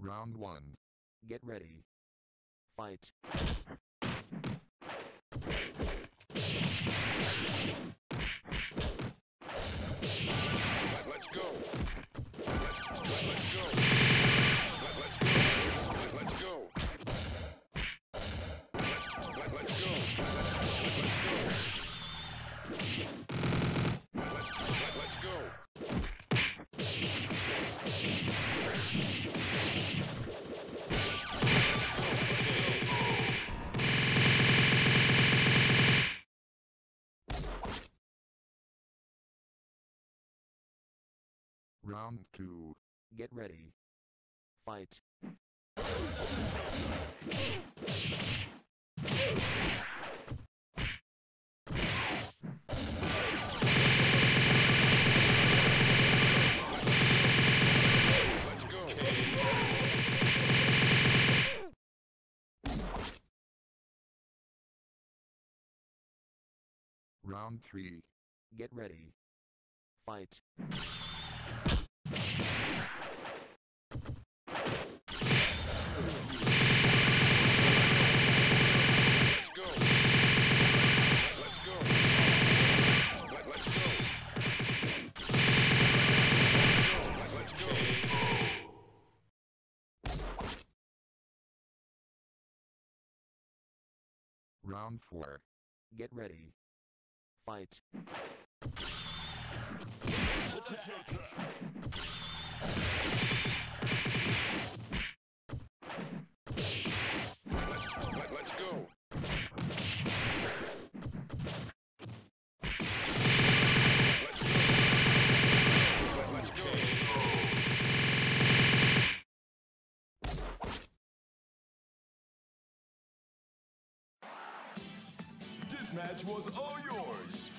Round 1. Get ready. Fight. Round 2. Get ready. Fight. Round 3. Get ready. Fight. Round 4. Get ready. Fight. Match was all yours.